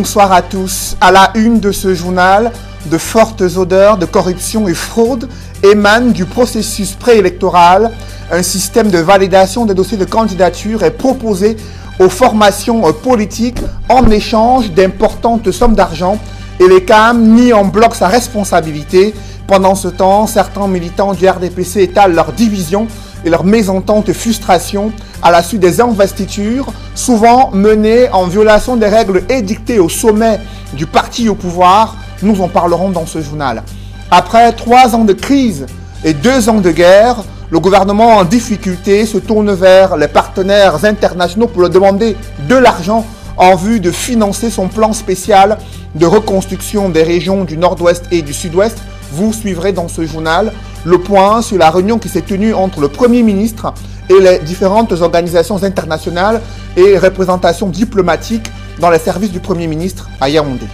Bonsoir à tous. À la une de ce journal, de fortes odeurs de corruption et fraude émanent du processus préélectoral. Un système de validation des dossiers de candidature est proposé aux formations politiques en échange d'importantes sommes d'argent et les CAM nient en bloc sa responsabilité. Pendant ce temps, certains militants du RDPC étalent leur division et leur mésentente et frustration à la suite des investitures, souvent menées en violation des règles édictées au sommet du parti au pouvoir. Nous en parlerons dans ce journal. Après trois ans de crise et deux ans de guerre, le gouvernement en difficulté se tourne vers les partenaires internationaux pour leur demander de l'argent en vue de financer son plan spécial de reconstruction des régions du nord-ouest et du sud-ouest. Vous suivrez dans ce journal le point sur la réunion qui s'est tenue entre le Premier ministre et les différentes organisations internationales et représentations diplomatiques dans les services du Premier ministre à Yaoundé.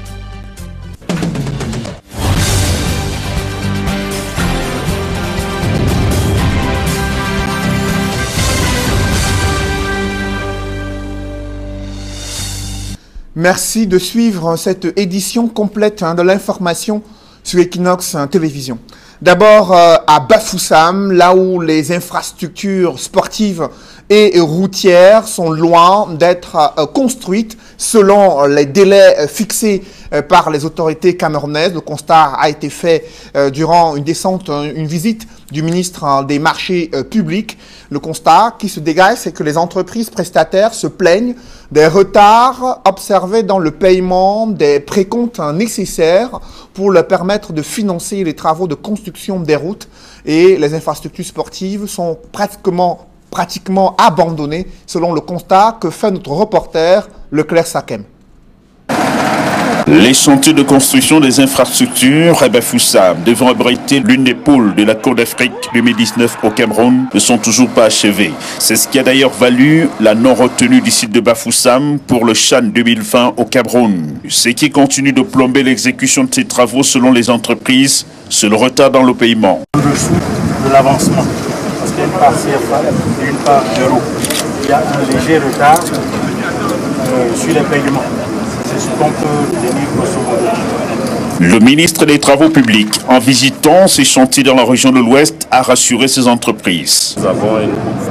Merci de suivre cette édition complète hein, de l'information sur Equinox Télévision. D'abord euh, à Bafoussam, là où les infrastructures sportives et routières sont loin d'être euh, construites selon les délais fixés euh, par les autorités camerounaises. Le constat a été fait durant une descente, une visite du ministre des marchés publics. Le constat qui se dégage, c'est que les entreprises prestataires se plaignent des retards observés dans le paiement des précomptes nécessaires pour leur permettre de financer les travaux de construction des routes et les infrastructures sportives sont pratiquement, pratiquement abandonnées selon le constat que fait notre reporter Leclerc Sakem. Les chantiers de construction des infrastructures à Bafoussam, devant abriter l'une des pôles de la Cour d'Afrique 2019 au Cameroun, ne sont toujours pas achevés. C'est ce qui a d'ailleurs valu la non-retenue du site de Bafoussam pour le Chan 2020 au Cameroun. Ce qui continue de plomber l'exécution de ces travaux selon les entreprises, c'est le retard dans le paiement. dessous de l'avancement, parce qu'il y a une part CFA et une part euro. Il y a un léger retard euh, sur les paiements. C'est ce qu'on peut déduire grosso modo. Le ministre des Travaux publics, en visitant ces chantiers dans la région de l'Ouest, a rassuré ses entreprises. Nous avons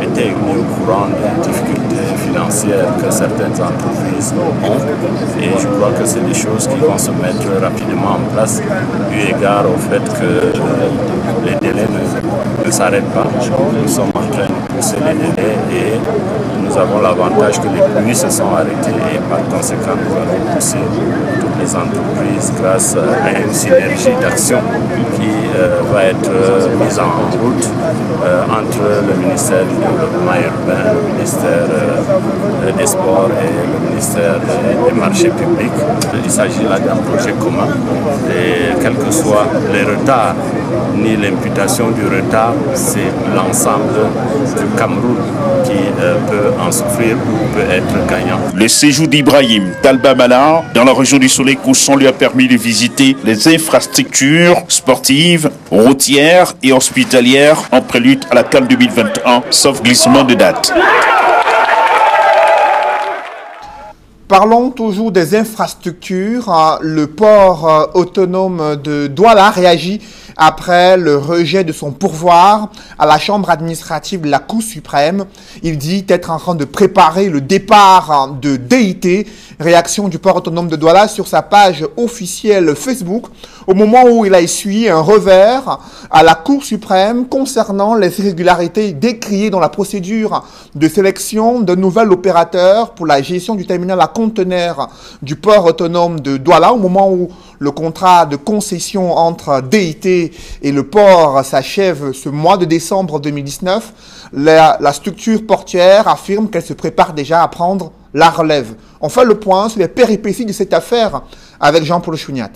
été au courant des difficultés que certaines entreprises ont et je crois que c'est des choses qui vont se mettre rapidement en place eu égard au fait que les délais ne, ne s'arrêtent pas. Nous sommes en train de pousser les délais et nous avons l'avantage que les pluies se sont arrêtées et par conséquent nous allons pousser toutes les entreprises grâce à une synergie d'action qui euh, va être euh, mise en route euh, entre le ministère du Développement urbain, le ministère euh, des Sports et le ministère des, marchés publics. Il s'agit là d'un projet commun et quels que soient les retards ni l'imputation du retard, c'est l'ensemble du Cameroun qui peut en souffrir ou peut être gagnant. Le séjour d'Ibrahim Talbamala dans la région du Soleil couchant lui a permis de visiter les infrastructures sportives, routières et hospitalières en prélude à la CAN 2021, sauf glissement de date. Parlons toujours des infrastructures. Euh, Le port euh, autonome de Douala réagit après le rejet de son pourvoir à la Chambre administrative de la Cour suprême. Il dit être en train de préparer le départ de DIT, réaction du port autonome de Douala sur sa page officielle Facebook, au moment où il a essuyé un revers à la Cour suprême concernant les irrégularités décriées dans la procédure de sélection de nouvel opérateur pour la gestion du terminal à du port autonome de Douala, au moment où le contrat de concession entre DIT et le port s'achève ce mois de décembre 2019, la, structure portière affirme qu'elle se prépare déjà à prendre la relève. On fait le point sur les péripéties de cette affaire avec Jean-Paul Chouniat.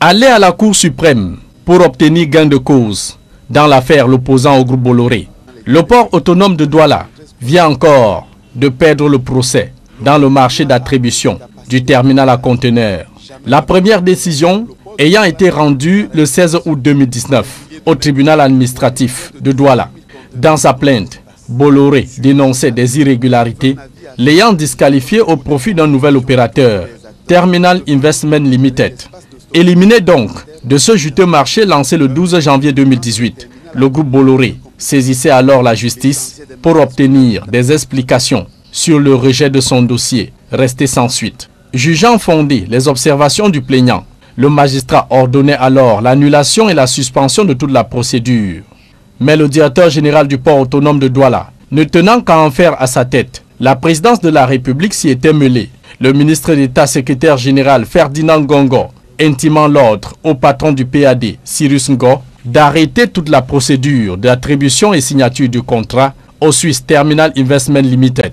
Aller à la Cour suprême pour obtenir gain de cause dans l'affaire l'opposant au groupe Bolloré. Le port autonome de Douala vient encore de perdre le procès dans le marché d'attribution du terminal à conteneurs. La première décision ayant été rendue le 16 août 2019 au tribunal administratif de Douala. Dans sa plainte, Bolloré dénonçait des irrégularités l'ayant disqualifié au profit d'un nouvel opérateur, Terminal Investment Limited. Éliminé donc de ce juteux marché lancé le 12 janvier 2018, le groupe Bolloré saisissait alors la justice pour obtenir des explications sur le rejet de son dossier, resté sans suite. Jugeant fondé les observations du plaignant, le magistrat ordonnait alors l'annulation et la suspension de toute la procédure. Mais le directeur général du port autonome de Douala, ne tenant qu'à en faire à sa tête, la présidence de la République s'y était mêlée. Le ministre d'État secrétaire général Ferdinand Gongo, intimant l'ordre au patron du PAD, Cyrus Ngo, d'arrêter toute la procédure d'attribution et signature du contrat au Swiss Terminal Investment Limited.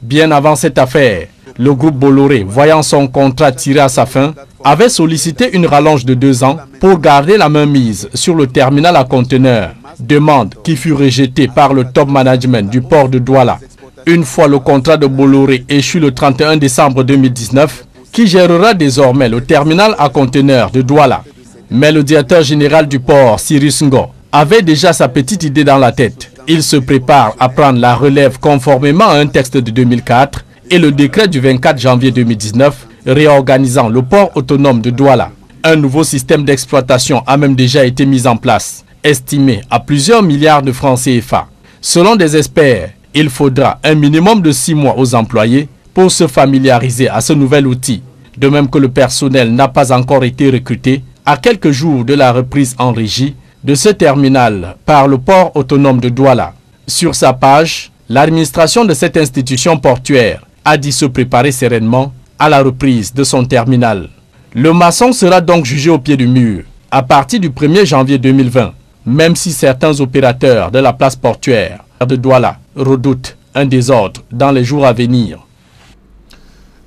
Bien avant cette affaire, le groupe Bolloré, voyant son contrat tirer à sa fin, avait sollicité une rallonge de deux ans pour garder la main mise sur le terminal à conteneurs, demande qui fut rejetée par le top management du port de Douala. Une fois le contrat de Bolloré échu le 31 décembre 2019, qui gérera désormais le terminal à conteneurs de Douala. Mais le directeur général du port, Cyrus Ngo, avait déjà sa petite idée dans la tête. Il se prépare à prendre la relève conformément à un texte de 2004 et le décret du 24 janvier 2019 réorganisant le port autonome de Douala. Un nouveau système d'exploitation a même déjà été mis en place, estimé à plusieurs milliards de francs CFA. Selon des experts, il faudra un minimum de six mois aux employés pour se familiariser à ce nouvel outil, de même que le personnel n'a pas encore été recruté à quelques jours de la reprise en régie de ce terminal par le port autonome de Douala. Sur sa page, l'administration de cette institution portuaire a dit se préparer sereinement à la reprise de son terminal. Le maçon sera donc jugé au pied du mur à partir du 1er janvier 2020, même si certains opérateurs de la place portuaire de Douala redoutent un désordre dans les jours à venir.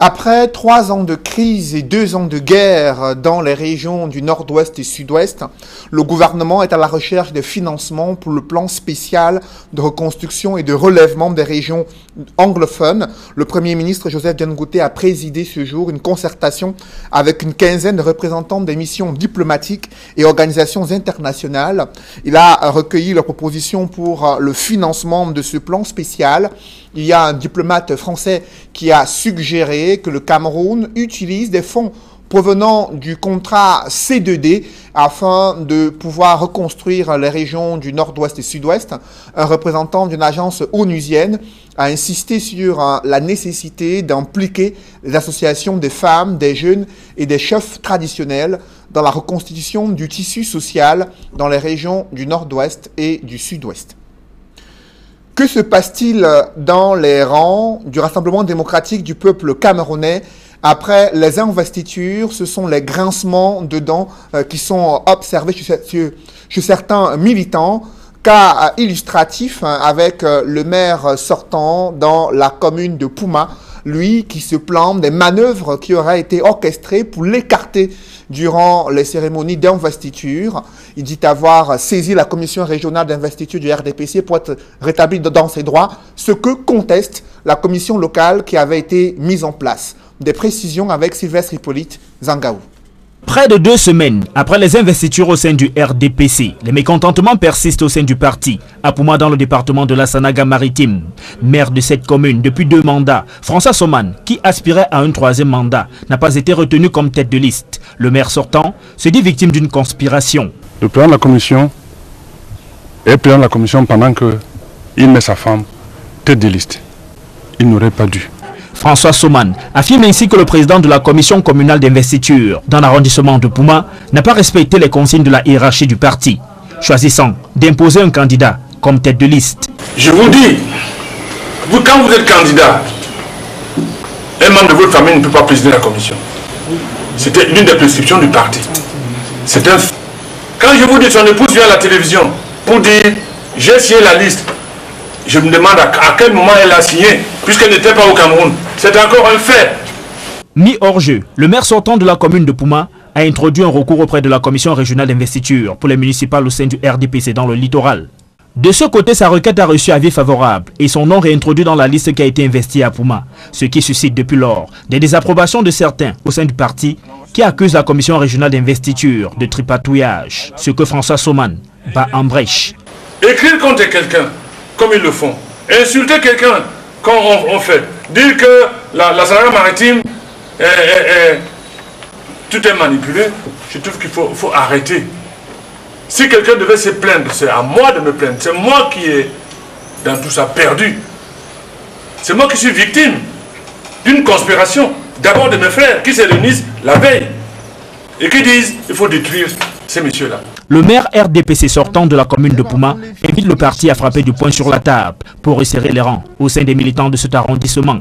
Après trois ans de crise et deux ans de guerre dans les régions du nord-ouest et sud-ouest, le gouvernement est à la recherche de financements pour le plan spécial de reconstruction et de relèvement des régions anglophones. Le Premier ministre Joseph Diangouté a présidé ce jour une concertation avec une quinzaine de représentants des missions diplomatiques et organisations internationales. Il a recueilli leurs propositions pour le financement de ce plan spécial il y a un diplomate français qui a suggéré que le Cameroun utilise des fonds provenant du contrat C2D afin de pouvoir reconstruire les régions du nord-ouest et sud-ouest. Un représentant d'une agence onusienne a insisté sur euh, la nécessité d'impliquer les associations des femmes, des jeunes et des chefs traditionnels dans la reconstitution du tissu social dans les régions du nord-ouest et du sud-ouest. Que se passe-t-il dans les rangs du Rassemblement démocratique du peuple camerounais après les investitures? Ce sont les grincements de dents euh, qui sont observés chez, certains militants. Cas illustratif hein, avec euh, le maire sortant dans la commune de Pouma, lui qui se plante des manœuvres qui auraient été orchestrées pour l'écarter durant les cérémonies d'investiture. Il dit avoir saisi la commission régionale d'investiture du RDPC pour être rétabli dans ses droits, ce que conteste la commission locale qui avait été mise en place. Des précisions avec Sylvestre Hippolyte Zangaou. Près de deux semaines après les investitures au sein du RDPC, les mécontentements persistent au sein du parti. À Pouma, dans le département de la Sanaga maritime, maire de cette commune depuis deux mandats, François Soman, qui aspirait à un troisième mandat, n'a pas été retenu comme tête de liste. Le maire sortant se dit victime d'une conspiration. Le président de la commission est président de la commission pendant qu'il met sa femme tête de liste. Il n'aurait pas dû. François Soman affirme ainsi que le président de la commission communale d'investiture dans l'arrondissement de Pouma n'a pas respecté les consignes de la hiérarchie du parti, choisissant d'imposer un candidat comme tête de liste. Je vous dis, quand vous êtes candidat, un membre de votre famille ne peut pas présider la commission. C'était l'une des prescriptions du parti. C'est un... Quand je vous dis son épouse vient à la télévision pour dire j'ai signé la liste, je me demande à, quel moment elle a signé, puisqu'elle n'était pas au Cameroun. C'est encore un fait. Mis hors jeu, le maire sortant de la commune de Pouma a introduit un recours auprès de la commission régionale d'investiture pour les municipales au sein du RDPC dans le littoral. De ce côté, sa requête a reçu avis favorable et son nom réintroduit dans la liste qui a été investie à Pouma, ce qui suscite depuis lors des désapprobations de certains au sein du parti qui accusent la commission régionale d'investiture de tripatouillage, ce que François Soman bat en brèche. Écrire contre quelqu'un comme ils le font. Insulter quelqu'un quand on, fait. dire que la, la maritime, tout est manipulé, je trouve qu'il faut, arrêter. Si quelqu'un devait se plaindre, c'est à moi de me plaindre. C'est moi qui ai, dans tout ça, perdu. C'est moi qui suis victime d'une conspiration, d'abord de mes frères qui se réunissent la veille et qui disent qu'il faut détruire ces messieurs-là. Le maire RDPC sortant de la commune de Pouma invite le parti à frapper du poing sur la table pour resserrer les rangs au sein des militants de cet arrondissement.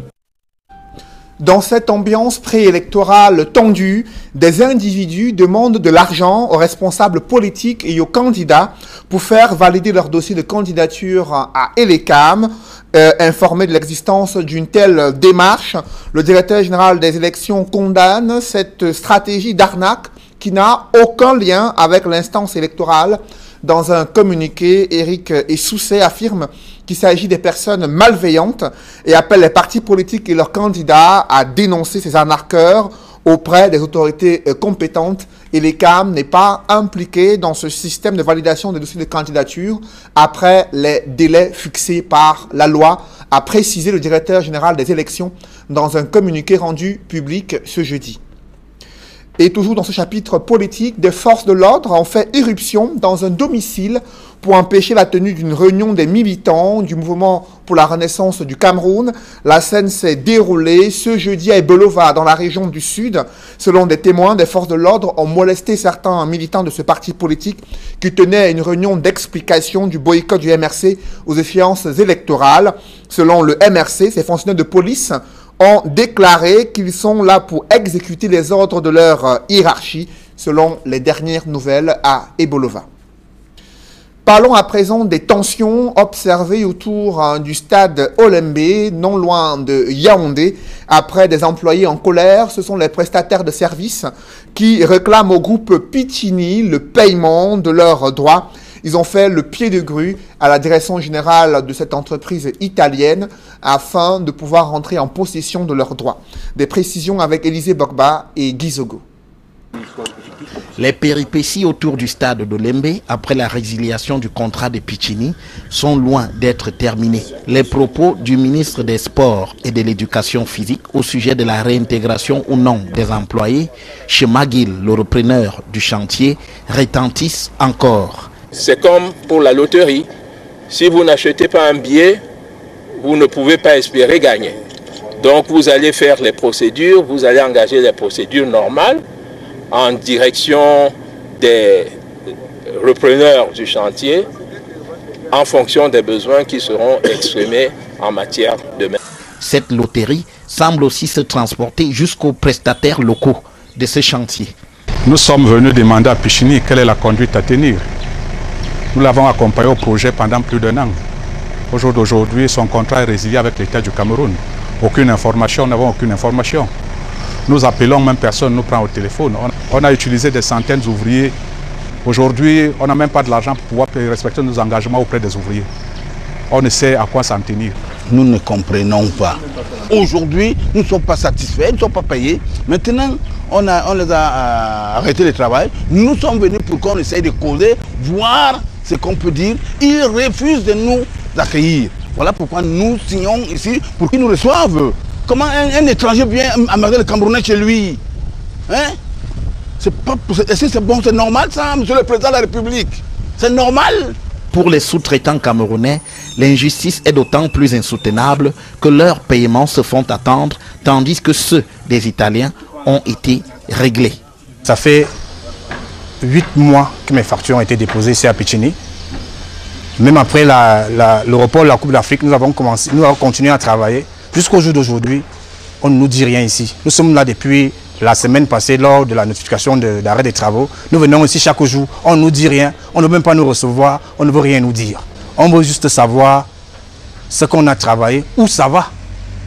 Dans cette ambiance préélectorale tendue, des individus demandent de l'argent aux responsables politiques et aux candidats pour faire valider leur dossier de candidature à Elecam. Euh, informé de l'existence d'une telle démarche, le directeur général des élections condamne cette stratégie d'arnaque qui n'a aucun lien avec l'instance électorale. Dans un communiqué, Eric Essousset affirme qu'il s'agit des personnes malveillantes et appelle les partis politiques et leurs candidats à dénoncer ces arnaqueurs auprès des autorités euh, compétentes et les CAM n'est pas impliqué dans ce système de validation des dossiers de candidature après les délais fixés par la loi, a précisé le directeur général des élections dans un communiqué rendu public ce jeudi. Et toujours dans ce chapitre politique, des forces de l'ordre ont fait irruption dans un domicile pour empêcher la tenue d'une réunion des militants du mouvement pour la renaissance du Cameroun. La scène s'est déroulée ce jeudi à Ebelova, dans la région du Sud. Selon des témoins, des forces de l'ordre ont molesté certains militants de ce parti politique qui tenaient à une réunion d'explication du boycott du MRC aux échéances électorales. Selon le MRC, ces fonctionnaires de police ont déclaré qu'ils sont là pour exécuter les ordres de leur hiérarchie, selon les dernières nouvelles à Ebolova. Parlons à présent des tensions observées autour hein, du stade Olembe, non loin de Yaoundé, après des employés en colère. Ce sont les prestataires de services qui réclament au groupe Piccini le paiement de leurs droits. Ils ont fait le pied de grue à la direction générale de cette entreprise italienne afin de pouvoir rentrer en possession de leurs droits. Des précisions avec Élisée Bogba et Guy Zogo. Les péripéties autour du stade de Lembe, après la résiliation du contrat de Piccini, sont loin d'être terminées. Les propos du ministre des Sports et de l'Éducation physique au sujet de la réintégration ou non des employés chez Magil, le repreneur du chantier, retentissent encore. C'est comme pour la loterie. Si vous n'achetez pas un billet, vous ne pouvez pas espérer gagner. Donc vous allez faire les procédures, vous allez engager les procédures normales en direction des repreneurs du chantier en fonction des besoins qui seront exprimés en matière de Cette loterie semble aussi se transporter jusqu'aux prestataires locaux de ce chantier. Nous sommes venus demander à Pichini quelle est la conduite à tenir. Nous l'avons accompagné au projet pendant plus d'un an. Aujourd'hui, son contrat est résilié avec l'État du Cameroun. Aucune information, nous n'avons aucune information. Nous appelons, même personne nous prend au téléphone. On a utilisé des centaines d'ouvriers. Aujourd'hui, on n'a même pas de l'argent pour pouvoir respecter nos engagements auprès des ouvriers. On ne sait à quoi s'en tenir. Nous ne comprenons pas. Aujourd'hui, nous ne sommes pas satisfaits, nous ne sommes pas payés. Maintenant, on, a, on les a euh, arrêtés le travail. Nous sommes venus pour qu'on essaye de causer, voir ce qu'on peut dire. Ils refusent de nous accueillir. Voilà pourquoi nous signons ici pour qu'ils nous reçoivent. Comment un, étranger vient amener le Camerounais chez lui? Hein? C'est pas Est-ce que c'est bon, c'est normal ça, monsieur le président de la République C'est normal Pour les sous-traitants camerounais, l'injustice est d'autant plus insoutenable que leurs paiements se font attendre, tandis que ceux des Italiens ont été réglés. Ça fait huit mois que mes factures ont été déposées ici à Pichini. Même après le report de la Coupe d'Afrique, nous avons commencé, nous avons continué à travailler. Jusqu'au jour d'aujourd'hui, on ne nous dit rien ici. Nous sommes là depuis la semaine passée, lors de la notification d'arrêt des travaux, nous venons ici chaque jour, on ne nous dit rien, on ne veut même pas nous recevoir, on ne veut rien nous dire. On veut juste savoir ce qu'on a travaillé, où ça va?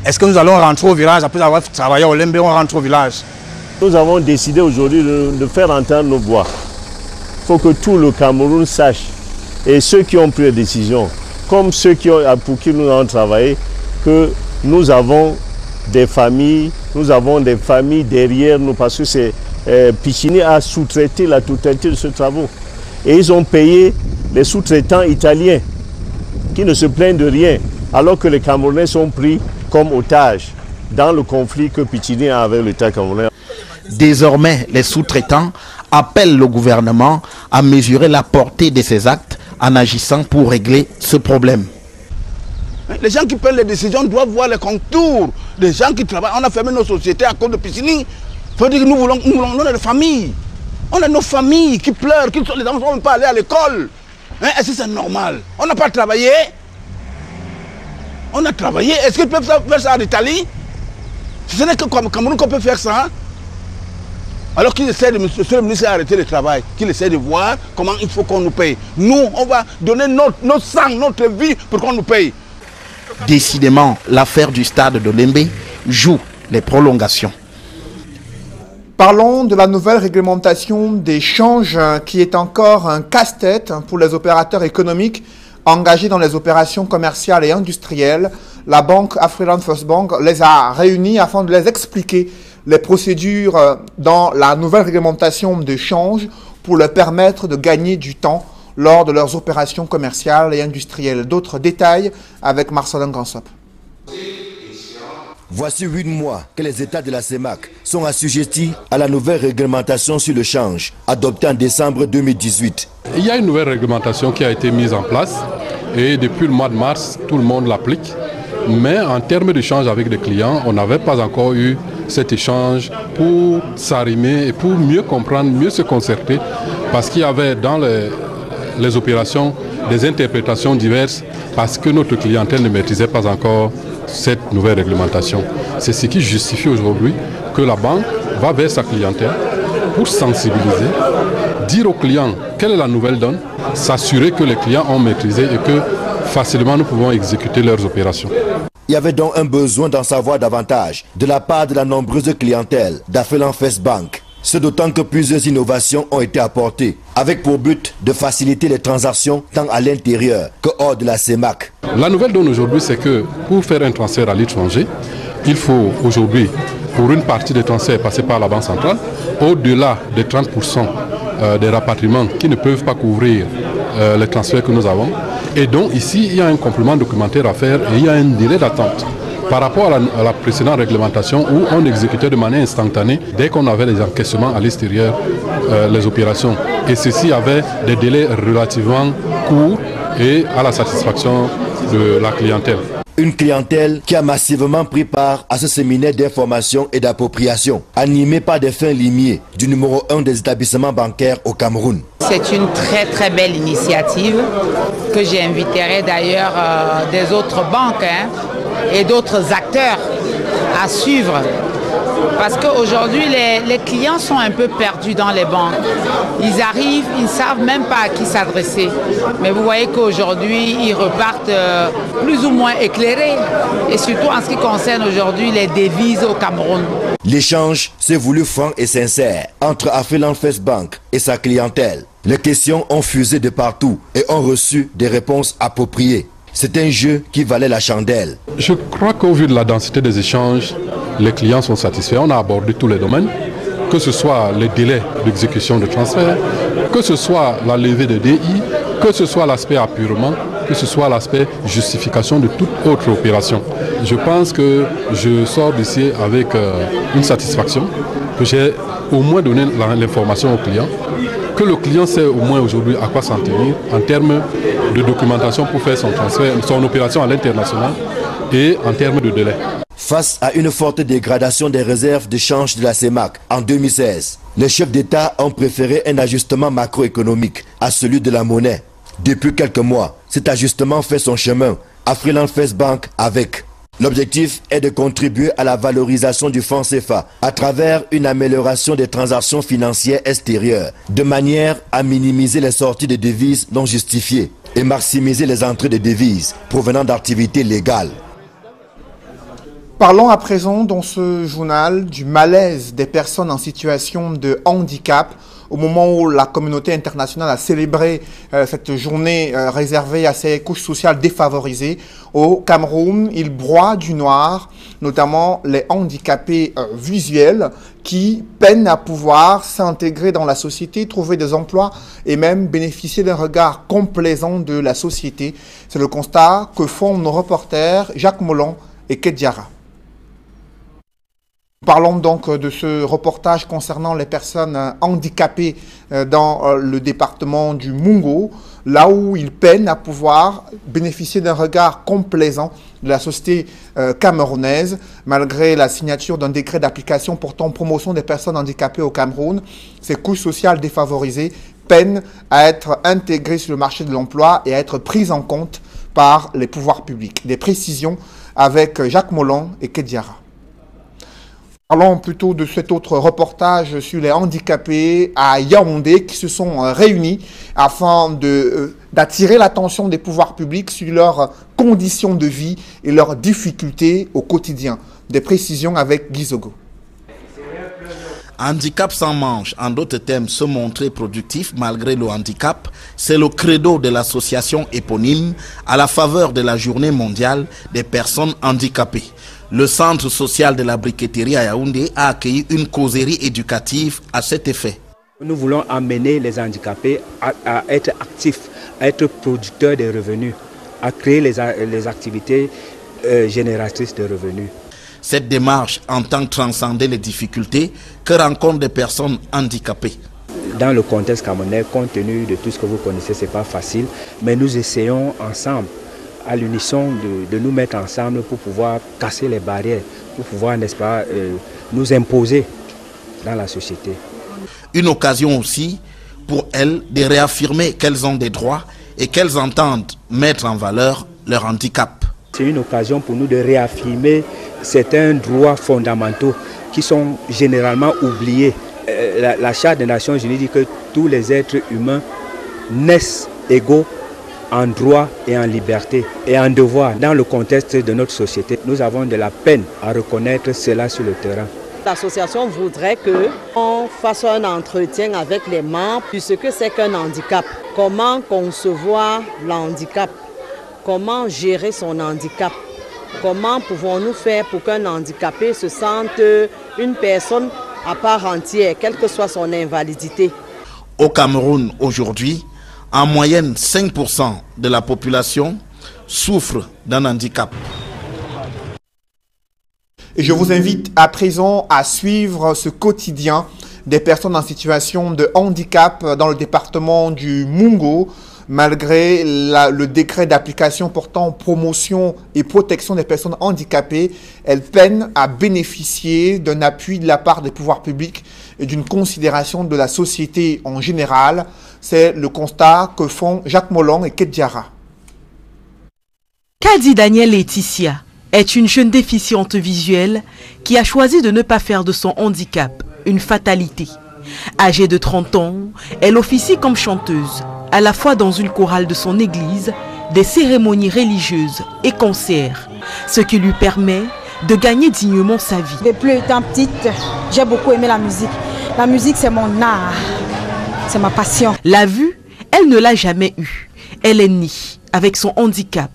Est-ce que nous allons rentrer au village après avoir travaillé au Lembe, on rentre au village Nous avons décidé aujourd'hui de, faire entendre nos voix. Il faut que tout le Cameroun sache, et ceux qui ont pris les décisions, comme ceux qui ont, pour qui nous avons travaillé, que nous avons des familles, nous avons des familles derrière nous parce que c'est euh, Piccini a sous-traité la totalité de ce travaux. Et ils ont payé les sous-traitants italiens qui ne se plaignent de rien, alors que les Camerounais sont pris comme otages dans le conflit que Pichini a avec l'État camerounais. Désormais, les sous-traitants appellent le gouvernement à mesurer la portée de ces actes en agissant pour régler ce problème. Les gens qui prennent les décisions doivent voir les contours des gens qui travaillent. On a fermé nos sociétés à cause de Pichini. Il faut dire que nous voulons, nous voulons, on a des familles. On a nos familles qui pleurent, qui, les enfants ne vont pas aller à l'école. Hein, Est-ce que c'est normal? On n'a pas travaillé On a travaillé. Est-ce qu'ils peuvent faire ça en Italie? Ce n'est que comme Cameroun qu'on peut faire ça. Alors qu'il essaie de, monsieur le ministre a arrêté le travail, qu'il essaie de voir comment il faut qu'on nous paye. Nous, on va donner notre, notre sang, notre vie pour qu'on nous paye. Décidément, l'affaire du stade de Lembe joue les prolongations. Parlons de la nouvelle réglementation des changes hein, qui est encore un casse-tête hein, pour les opérateurs économiques engagés dans les opérations commerciales et industrielles. La banque Afriland First Bank les a réunis afin de les expliquer les procédures euh, dans la nouvelle réglementation de change pour leur permettre de gagner du temps lors de leurs opérations commerciales et industrielles. D'autres détails avec Marcelin Gansop. Voici huit mois que les États de la CEMAC sont assujettis à la nouvelle réglementation sur le change, adoptée en décembre 2018. Il y a une nouvelle réglementation qui a été mise en place et depuis le mois de mars, tout le monde l'applique. Mais en termes d'échange avec les clients, on n'avait pas encore eu cet échange pour s'arrimer et pour mieux comprendre, mieux se concerter, parce qu'il y avait dans les, opérations des interprétations diverses, parce que notre clientèle ne maîtrisait pas encore cette nouvelle réglementation. C'est ce qui justifie aujourd'hui que la banque va vers sa clientèle pour sensibiliser, dire aux clients quelle est la nouvelle donne, s'assurer que les clients ont maîtrisé et que facilement nous pouvons exécuter leurs opérations. Il y avait donc un besoin d'en savoir davantage de la part de la nombreuse clientèle d'Affelan First Bank. Ce d'autant que plusieurs innovations ont été apportées, avec pour but de faciliter les transactions tant à l'intérieur que hors de la CEMAC. La nouvelle donne aujourd'hui, c'est que pour faire un transfert à l'étranger, il faut aujourd'hui, pour une partie des transferts, passer par la Banque centrale, au-delà des 30% euh, des rapatriements qui ne peuvent pas couvrir euh, les transferts que nous avons. Et donc ici, il y a un complément documentaire à faire et il y a un délai d'attente par rapport à la, précédente réglementation où on exécutait de manière instantanée dès qu'on avait les encaissements à l'extérieur euh, les opérations. Et ceci avait des délais relativement courts et à la satisfaction de la clientèle. Une clientèle qui a massivement pris part à ce séminaire d'information et d'appropriation, animé par des fins limiers du numéro 1 des établissements bancaires au Cameroun. C'est une très très belle initiative que j'inviterai d'ailleurs euh, des autres banques hein, et d'autres acteurs à suivre. Parce qu'aujourd'hui, les, les, clients sont un peu perdus dans les banques. Ils arrivent, ils ne savent même pas à qui s'adresser. Mais vous voyez qu'aujourd'hui, ils repartent euh, plus ou moins éclairés. Et surtout en ce qui concerne aujourd'hui les devises au Cameroun. L'échange s'est voulu franc et sincère entre Afriland First Bank et sa clientèle. Les questions ont fusé de partout et ont reçu des réponses appropriées. C'est un jeu qui valait la chandelle. Je crois qu'au vu de la densité des échanges, les clients sont satisfaits. On a abordé tous les domaines, que ce soit les délais d'exécution de transfert, que ce soit la levée de DI, que ce soit l'aspect appurement, que ce soit l'aspect justification de toute autre opération. Je pense que je sors d'ici avec euh, une satisfaction, que j'ai au moins donné l'information au client, que le client sait au moins aujourd'hui à quoi s'en tenir en termes de documentation pour faire son transfert, son opération à l'international et en termes de délai. Face à une forte dégradation des réserves de change de la CEMAC en 2016, les chefs d'État ont préféré un ajustement macroéconomique à celui de la monnaie. Depuis quelques mois, cet ajustement fait son chemin à Freeland First Bank avec. L'objectif est de contribuer à la valorisation du franc CFA à travers une amélioration des transactions financières extérieures, de manière à minimiser les sorties de devises non justifiées et maximiser les entrées de devises provenant d'activités légales. Parlons à présent dans ce journal du malaise des personnes en situation de handicap au moment où la communauté internationale a célébré euh, cette journée euh, réservée à ces couches sociales défavorisées. Au Cameroun, il broie du noir, notamment les handicapés euh, visuels qui peinent à pouvoir s'intégrer dans la société, trouver des emplois et même bénéficier d'un regard complaisant de la société. C'est le constat que font nos reporters Jacques Molon et Kedjara. Parlons donc de ce reportage concernant les personnes handicapées dans le département du Mungo, là où ils peinent à pouvoir bénéficier d'un regard complaisant de la société camerounaise, malgré la signature d'un décret d'application portant promotion des personnes handicapées au Cameroun. Ces couches sociales défavorisées peinent à être intégrées sur le marché de l'emploi et à être prises en compte par les pouvoirs publics. Des précisions avec Jacques Molon et Kediara. Parlons plutôt de cet autre reportage sur les handicapés à Yaoundé qui se sont réunis afin d'attirer l'attention des pouvoirs publics sur leurs conditions de vie et leurs difficultés au quotidien. Des précisions avec Gizogo. Handicap sans manche, en d'autres termes, se montrer productif malgré le handicap, c'est le credo de l'association éponyme à la faveur de la journée mondiale des personnes handicapées. Le centre social de la briqueterie à Yaoundé a accueilli une causerie éducative à cet effet. Nous voulons amener les handicapés à, être actifs, à être producteurs de revenus, à créer les, activités euh, génératrices de revenus. Cette démarche entend transcender les difficultés que rencontrent des personnes handicapées. Dans le contexte camerounais, compte tenu de tout ce que vous connaissez, ce n'est pas facile, mais nous essayons ensemble, à l'unisson, de, nous mettre ensemble pour pouvoir casser les barrières, pour pouvoir, n'est-ce pas, euh, nous imposer dans la société. Une occasion aussi pour elles de réaffirmer qu'elles ont des droits et qu'elles entendent mettre en valeur leur handicap. C'est une occasion pour nous de réaffirmer certains droits fondamentaux qui sont généralement oubliés. Euh, la, Charte des Nations Unies dit que tous les êtres humains naissent égaux en droit et en liberté et en devoir. Dans le contexte de notre société, nous avons de la peine à reconnaître cela sur le terrain. L'association voudrait qu'on fasse un entretien avec les membres sur ce que c'est qu'un handicap. Comment concevoir l'handicap? Comment gérer son handicap? Comment pouvons-nous faire pour qu'un handicapé se sente une personne à part entière, quelle que soit son invalidité? Au Cameroun, aujourd'hui, en moyenne, 5% de la population souffre d'un handicap. Je vous invite à présent à suivre ce quotidien des personnes en situation de handicap dans le département du Mungo malgré le décret d'application portant promotion et protection des personnes handicapées, elle peine à bénéficier d'un appui de la part des pouvoirs publics et d'une considération de la société en général. C'est le constat que font Jacques Molon et Kedjara. Kadi Daniel Laetitia est une jeune déficiente visuelle qui a choisi de ne pas faire de son handicap une fatalité. Âgée de 30 ans, elle officie comme chanteuse à la fois dans une chorale de son église, des cérémonies religieuses et concerts, ce qui lui permet de gagner dignement sa vie. Depuis étant petite, j'ai beaucoup aimé la musique. La musique, c'est mon art, c'est ma passion. La vue, elle ne l'a jamais eue. Elle est née avec son handicap.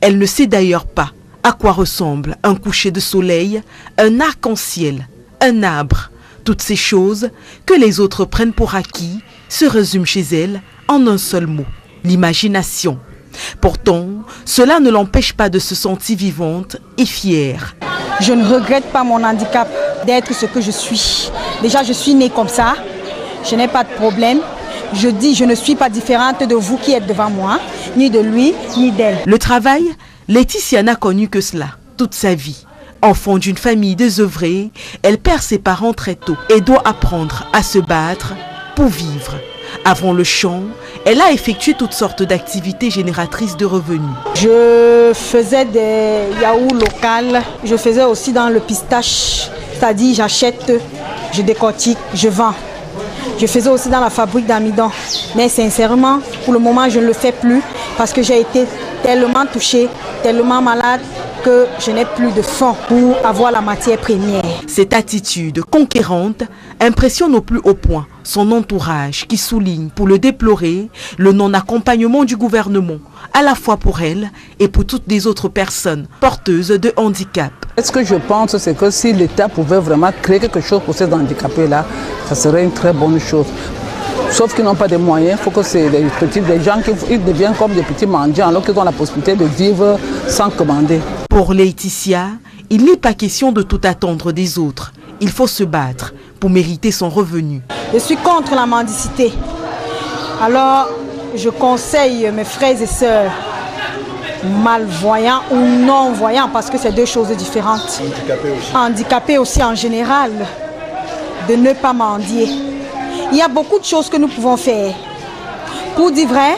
Elle ne sait d'ailleurs pas à quoi ressemble un coucher de soleil, un arc-en-ciel, un arbre. Toutes ces choses que les autres prennent pour acquis se résument chez elle en un seul mot, l'imagination. Pourtant, cela ne l'empêche pas de se sentir vivante et fière. Je ne regrette pas mon handicap d'être ce que je suis. Déjà, je suis née comme ça. Je n'ai pas de problème. Je dis, je ne suis pas différente de vous qui êtes devant moi, ni de lui, ni d'elle. Le travail, Laetitia n'a connu que cela toute sa vie. Enfant d'une famille désœuvrée, elle perd ses parents très tôt et doit apprendre à se battre pour vivre. Avant le chant, elle a effectué toutes sortes d'activités génératrices de revenus. Je faisais des yaourts locales, je faisais aussi dans le pistache, c'est-à-dire j'achète, je décortique, je vends. Je faisais aussi dans la fabrique d'amidon. Mais sincèrement, pour le moment, je ne le fais plus parce que j'ai été tellement touchée, tellement malade que je n'ai plus de fonds pour avoir la matière première. Cette attitude conquérante impressionne au plus haut point son entourage qui souligne pour le déplorer le non-accompagnement du gouvernement, à la fois pour elle et pour toutes les autres personnes porteuses de handicap. Ce que je pense, c'est que si l'État pouvait vraiment créer quelque chose pour ces handicapés-là, ça serait une très bonne chose. Sauf qu'ils n'ont pas de moyens, il faut que c'est des petits des gens qui deviennent comme des petits mendiants alors qu'ils ont la possibilité de vivre sans commander. Pour Laetitia, il n'est pas question de tout attendre des autres. Il faut se battre pour mériter son revenu. Je suis contre la mendicité. Alors, je conseille mes frères et sœurs, malvoyants ou non-voyants, parce que c'est deux choses différentes. Handicapés aussi. Handicapés aussi en général, de ne pas mendier. Il y a beaucoup de choses que nous pouvons faire. Pour dire vrai,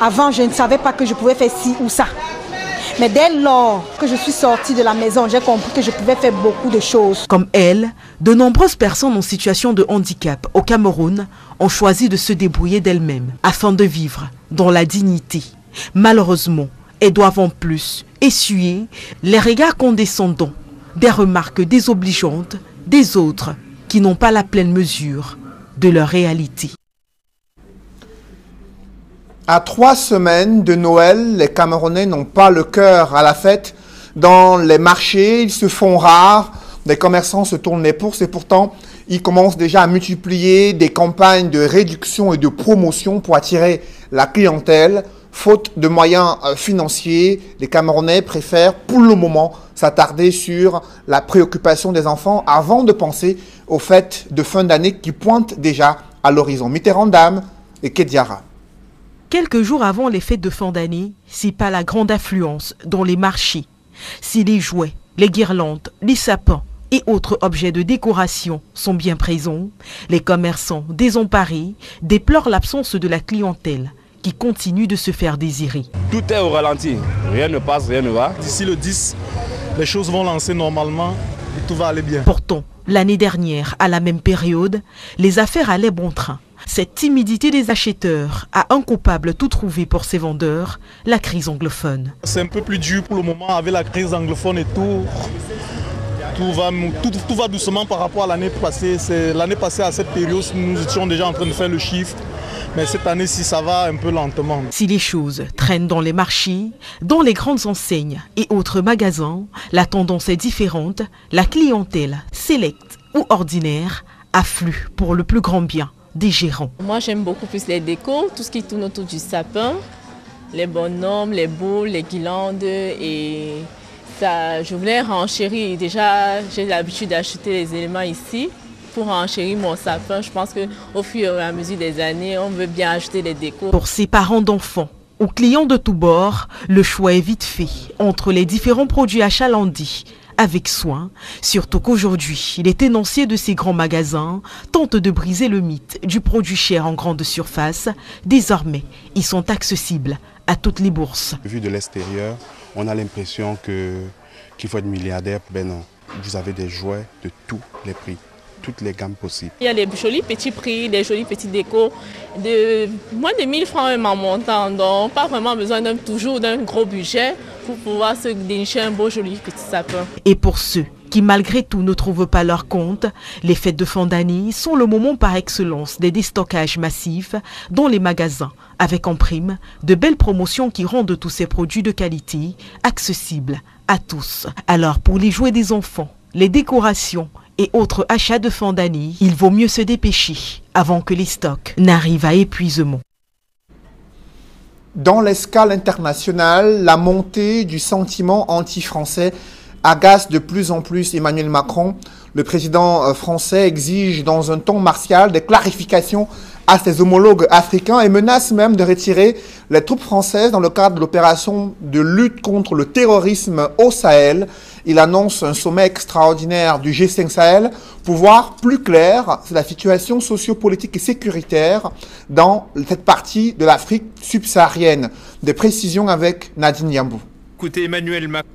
avant, je ne savais pas que je pouvais faire ci ou ça. Mais dès lors que je suis sortie de la maison, j'ai compris que je pouvais faire beaucoup de choses. Comme elle, de nombreuses personnes en situation de handicap au Cameroun ont choisi de se débrouiller d'elles-mêmes afin de vivre dans la dignité. Malheureusement, elles doivent en plus essuyer les regards condescendants, des remarques désobligeantes des autres qui n'ont pas la pleine mesure de leur réalité. À trois semaines de Noël, les Camerounais n'ont pas le cœur à la fête. Dans les marchés, ils se font rares. Les commerçants se tournent les pouces et pourtant, ils commencent déjà à multiplier des campagnes de réduction et de promotion pour attirer la clientèle. Faute de moyens euh, financiers, les Camerounais préfèrent pour le moment s'attarder sur la préoccupation des enfants avant de penser aux fêtes de fin d'année qui pointent déjà à l'horizon. Mitterrand Dame et Kediara. Quelques jours avant les fêtes de fin d'année, c'est pas la grande affluence dans les marchés. Si les jouets, les guirlandes, les sapins et autres objets de décoration sont bien présents, les commerçants désemparés déplorent l'absence de la clientèle qui continue de se faire désirer. Tout est au ralenti, rien ne passe, rien ne va. D'ici le 10, les choses vont lancer normalement tout va aller bien. Pourtant, l'année dernière, à la même période, les affaires allaient bon train. Cette timidité des acheteurs a un coupable tout trouvé pour ces vendeurs, la crise anglophone. C'est un peu plus dur pour le moment avec la crise anglophone et tout. Tout va, tout, tout va doucement par rapport à l'année passée. L'année passée, à cette période, nous étions déjà en train de faire le chiffre. Mais cette année-ci, ça va un peu lentement. Si les choses traînent dans les marchés, dans les grandes enseignes et autres magasins, la tendance est différente. La clientèle, sélecte ou ordinaire, afflue pour le plus grand bien des gérants. Moi, j'aime beaucoup plus les décos, tout ce qui tourne autour du sapin, les bonhommes, les boules, les guirlandes et ça, je voulais renchérir. Déjà, j'ai l'habitude d'acheter les éléments ici pour enchérir mon sapin. Je pense qu'au fur et à mesure des années, on veut bien acheter les décos. Pour ses parents d'enfants ou clients de tous bords, le choix est vite fait entre les différents produits achalandis avec soin, surtout qu'aujourd'hui, les tenanciers de ces grands magasins tentent de briser le mythe du produit cher en grande surface. Désormais, ils sont accessibles à toutes les bourses. Vu de l'extérieur, on a l'impression qu'il faut être milliardaire. Ben non, vous avez des jouets de tous les prix toutes les gammes possibles. Il y a des jolis petits prix, des jolis petits décos, de moins de 1000 francs même en montant, donc pas vraiment besoin d'un, toujours d'un gros budget pour pouvoir se dénicher un beau joli petit sapin. Et pour ceux qui malgré tout ne trouvent pas leur compte, les fêtes de fin d'année sont le moment par excellence des déstockages massifs dans les magasins, avec en prime de belles promotions qui rendent tous ces produits de qualité accessibles à tous. Alors pour les jouets des enfants, les décorations et autres achats de fin d'année, il vaut mieux se dépêcher avant que les stocks n'arrivent à épuisement. Dans l'escale internationale, la montée du sentiment anti-français agace de plus en plus Emmanuel Macron. Le président euh, français exige dans un ton martial des clarifications à ses homologues africains et menace même de retirer les troupes françaises dans le cadre de l'opération de lutte contre le terrorisme au Sahel. Il annonce un sommet extraordinaire du G5 Sahel pour voir plus clair la situation sociopolitique et sécuritaire dans cette partie de l'Afrique subsaharienne. Des précisions avec Nadine Yambou. Écoutez Emmanuel Macron.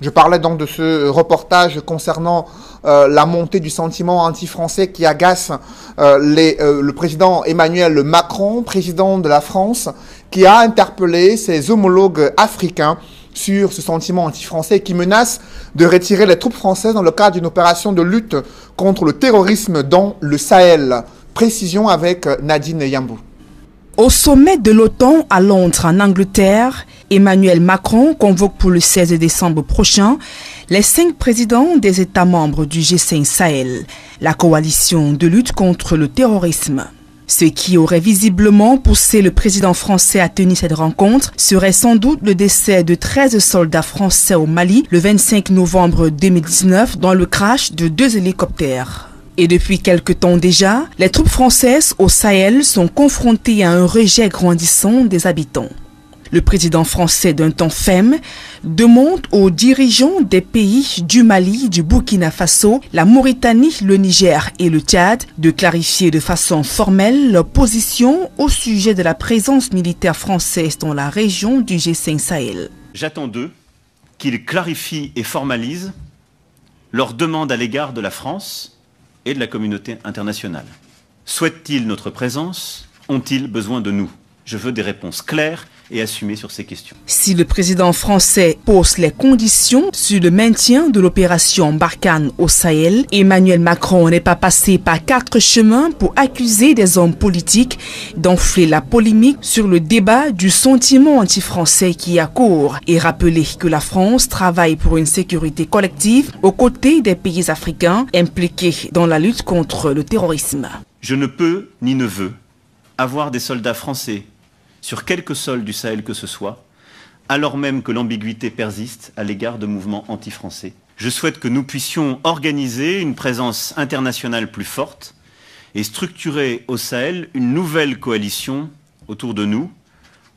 Je parlais donc de ce reportage concernant euh, la montée du sentiment anti-français qui agace euh, les, euh, le président Emmanuel Macron, président de la France, qui a interpellé ses homologues africains sur ce sentiment anti-français qui menace de retirer les troupes françaises dans le cadre d'une opération de lutte contre le terrorisme dans le Sahel. Précision avec Nadine Yambou. Au sommet de l'OTAN à Londres, en Angleterre, Emmanuel Macron convoque pour le 16 décembre prochain les cinq présidents des États membres du G5 Sahel, la coalition de lutte contre le terrorisme. Ce qui aurait visiblement poussé le président français à tenir cette rencontre serait sans doute le décès de 13 soldats français au Mali le 25 novembre 2019 dans le crash de deux hélicoptères. Et depuis quelque temps déjà, les troupes françaises au Sahel sont confrontées à un rejet grandissant des habitants. Le président français d'un temps femme demande aux dirigeants des pays du Mali, du Burkina Faso, la Mauritanie, le Niger et le Tchad de clarifier de façon formelle leur position au sujet de la présence militaire française dans la région du G5 Sahel. J'attends d'eux qu'ils clarifient et formalisent leur demande à l'égard de la France et de la communauté internationale. Souhaitent-ils notre présence? Ont-ils besoin de nous? Je veux des réponses claires et assumer sur ces questions. Si le président français pose les conditions sur le maintien de l'opération Barkhane au Sahel, Emmanuel Macron n'est pas passé par quatre chemins pour accuser des hommes politiques d'enfler la polémique sur le débat du sentiment anti-français qui a cours et rappeler que la France travaille pour une sécurité collective aux côtés des pays africains impliqués dans la lutte contre le terrorisme. Je ne peux ni ne veux avoir des soldats français sur quelque sol du Sahel que ce soit, alors même que l'ambiguïté persiste à l'égard de mouvements anti-français. Je souhaite que nous puissions organiser une présence internationale plus forte et structurer au Sahel une nouvelle coalition autour de nous,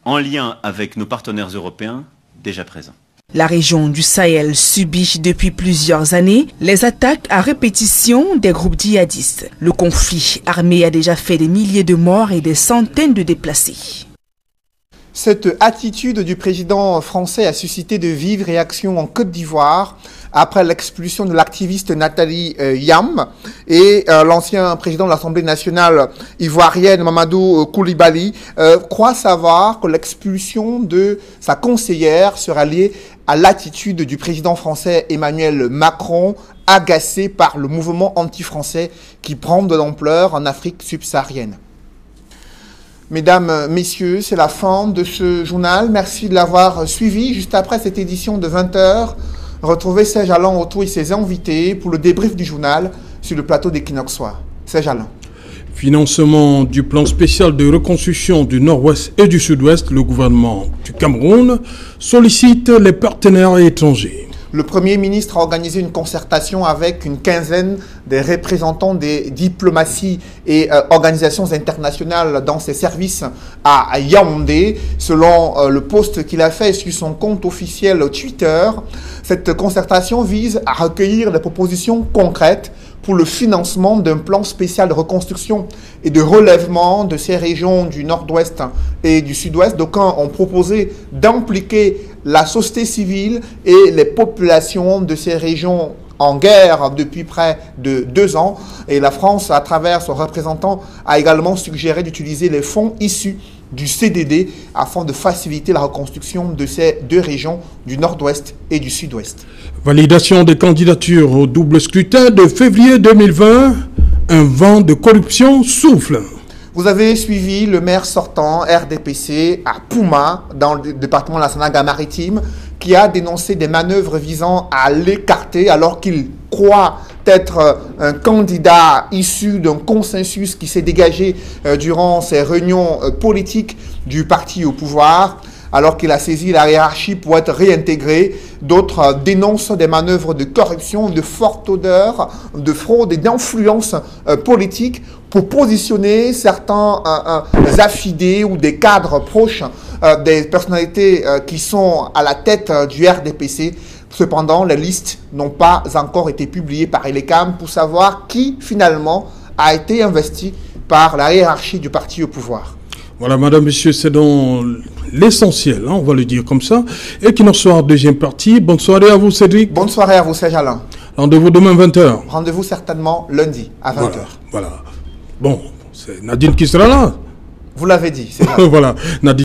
en lien avec nos partenaires européens déjà présents. La région du Sahel subit depuis plusieurs années les attaques à répétition des groupes djihadistes. Le conflit armé a déjà fait des milliers de morts et des centaines de déplacés. Cette attitude du président français a suscité de vives réactions en Côte d'Ivoire après l'expulsion de l'activiste Nathalie euh, Yam et euh, l'ancien président de l'Assemblée nationale ivoirienne Mamadou euh, Koulibaly croit savoir que l'expulsion de sa conseillère sera liée à l'attitude du président français Emmanuel Macron agacé par le mouvement anti-français qui prend de l'ampleur en Afrique subsaharienne. Mesdames, Messieurs, c'est la fin de ce journal. Merci de l'avoir suivi. Juste après cette édition de 20h, retrouvez Serge Alain autour et ses invités pour le débrief du journal sur le plateau d'Equinoxois. Serge Alain. Financement du plan spécial de reconstruction du nord-ouest et du sud-ouest, le gouvernement du Cameroun sollicite les partenaires étrangers le Premier ministre a organisé une concertation avec une quinzaine des représentants des diplomaties et euh, organisations internationales dans ses services à Yaoundé, selon euh, le post qu'il a fait sur son compte officiel Twitter. Cette concertation vise à recueillir des propositions concrètes pour le financement d'un plan spécial de reconstruction et de relèvement de ces régions du nord-ouest et du sud-ouest. D'aucuns ont proposé d'impliquer la société civile et les populations de ces régions en guerre depuis près de deux ans. Et la France, à travers son représentant, a également suggéré d'utiliser les fonds issus du CDD afin de faciliter la reconstruction de ces deux régions du nord-ouest et du sud-ouest. Validation des candidatures au double scrutin de février 2020. Un vent de corruption souffle. Vous avez suivi le maire sortant RDPC à Pouma, dans le département de la Sanaga-Maritime, qui a dénoncé des manœuvres visant à l'écarter alors qu'il croit être un candidat issu d'un consensus qui s'est dégagé euh, durant ces réunions euh, politiques du parti au pouvoir alors qu'il a saisi la hiérarchie pour être réintégré. D'autres euh, dénoncent des manœuvres de corruption, de forte odeur, de fraude et d'influence politique pour positionner certains affidés ou des cadres proches des personnalités qui sont à la tête du RDPC Cependant, les listes n'ont pas encore été publiées par Elecam pour savoir qui finalement a été investi par la hiérarchie du parti au pouvoir. Voilà, madame, monsieur, c'est dans l'essentiel, hein, on va le dire comme ça. Et qui nous soit deuxième partie. Bonne soirée à vous, Cédric. Bonne soirée à vous, Serge Alain. Rendez-vous demain 20h. Rendez-vous certainement lundi à 20h. Voilà. Bon, c'est Nadine qui sera là. Vous l'avez dit, c'est voilà. Nadine.